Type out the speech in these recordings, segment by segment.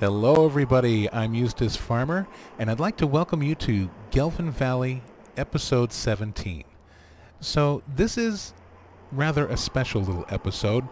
Hello, everybody. I'm Eustace Pharmer, and I'd like to welcome you to Gelvin Valley, episode 17. So, this is rather a special little episode.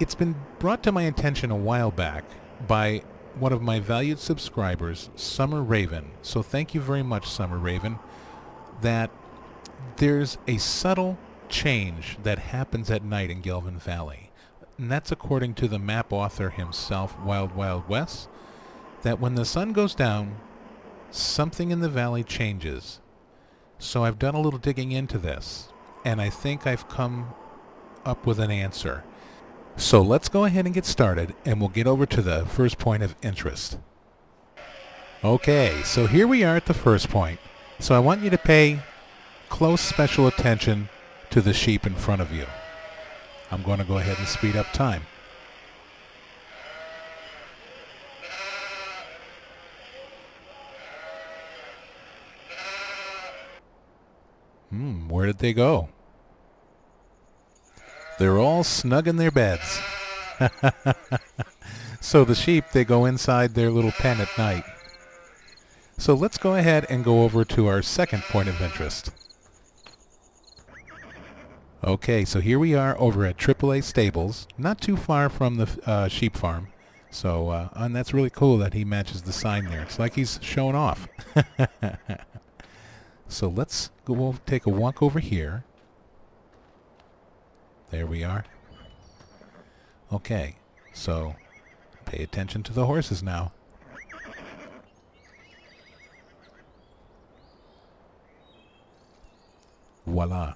It's been brought to my attention a while back by one of my valued subscribers, Summer Raven. So, thank you very much, Summer Raven, that there's a subtle change that happens at night in Gelvin Valley. And that's according to the map author himself, Wild Wild Wez, that when the sun goes down, something in the valley changes. So I've done a little digging into this, and I think I've come up with an answer. So let's go ahead and get started, and we'll get over to the first point of interest. Okay, so here we are at the first point. So I want you to pay close special attention to the sheep in front of you. I'm going to go ahead and speed up time. Hmm, where did they go? They're all snug in their beds. so the sheep, they go inside their little pen at night. So let's go ahead and go over to our second point of interest. Okay, so here we are over at AAA Stables, not too far from the uh, sheep farm. So, uh, and that's really cool that he matches the sign there. It's like he's showing off. so let's go take a walk over here. There we are. Okay, so pay attention to the horses now. Voila.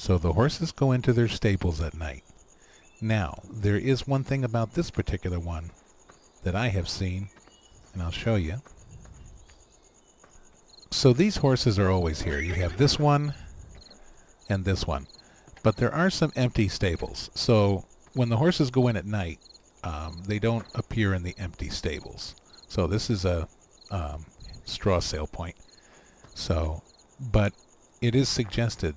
So the horses go into their stables at night. Now, there is one thing about this particular one that I have seen, and I'll show you. So these horses are always here. You have this one and this one. But there are some empty stables. So when the horses go in at night, um, they don't appear in the empty stables. So this is a um, straw sale point. So, but it is suggested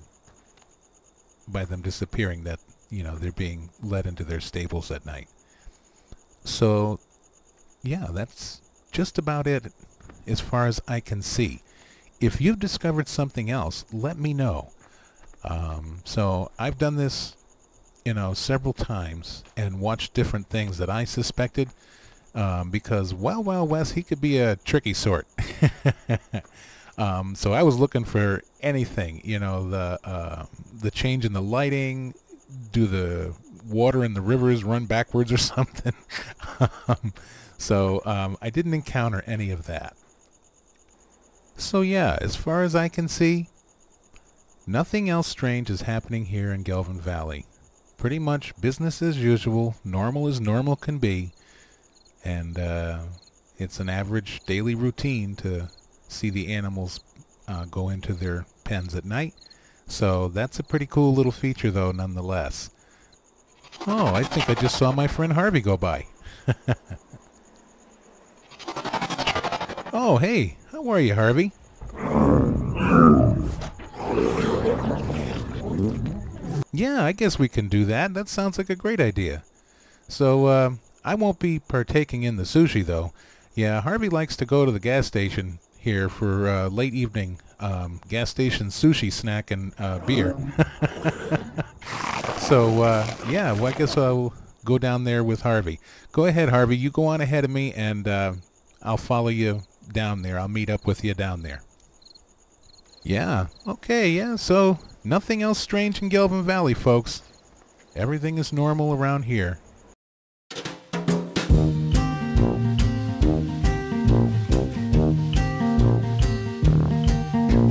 by them disappearing that you know they're being led into their stables at night. So, yeah, that's just about it as far as I can see. If you've discovered something else, let me know. Um, so I've done this, you know, several times and watched different things that I suspected. Um, because Wild Wild Wez, he could be a tricky sort. um, so I was looking for anything, you know, the uh, the change in the lighting, do the water in the rivers run backwards or something. um, so um, I didn't encounter any of that. So yeah, as far as I can see, nothing else strange is happening here in Gelvin Valley. Pretty much business as usual, normal as normal can be, and uh, it's an average daily routine to see the animals uh, go into their pens at night. So that's a pretty cool little feature though nonetheless. Oh, I think I just saw my friend Harvey go by. oh, hey, how are you, Harvey? Yeah, I guess we can do that. That sounds like a great idea. So, uh, I won't be partaking in the sushi, though. Yeah, Harvey likes to go to the gas station here for uh, late evening um, gas station sushi snack and uh, beer. so uh, yeah, well, I guess I'll go down there with Harvey. Go ahead, Harvey. You go on ahead of me, and uh, I'll follow you down there. I'll meet up with you down there. Yeah. Okay. Yeah. So nothing else strange in Gelvin Valley, folks. Everything is normal around here.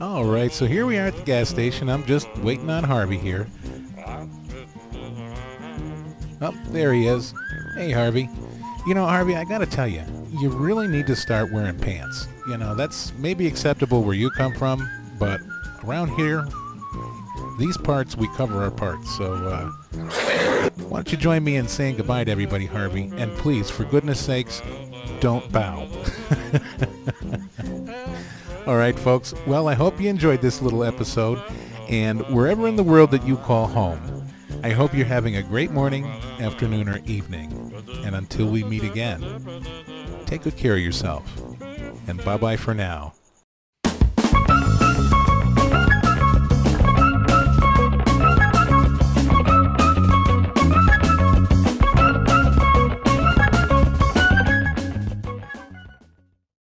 All right, so here we are at the gas station. I'm just waiting on Harvey here. Oh, there he is. Hey, Harvey. You know, Harvey, I gotta tell you, you really need to start wearing pants. You know, that's maybe acceptable where you come from, but around here, these parts, we cover our parts. So, uh, why don't you join me in saying goodbye to everybody, Harvey? And please, for goodness sakes, don't bow. All right, folks. Well, I hope you enjoyed this little episode. And wherever in the world that you call home, I hope you're having a great morning, afternoon, or evening. And until we meet again, take good care of yourself. And bye-bye for now.